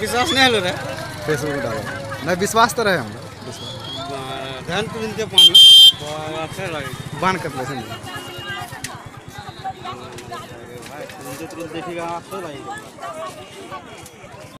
विश्वास नहीं हलो रे फेसबुक में डालो नहीं विश्वास तो रहे हम विश्वास ध्यान तो मिलते पानी बाँध कर लेते नहीं भाई तुरंत तुरंत देखिएगा अच्छा लगेगा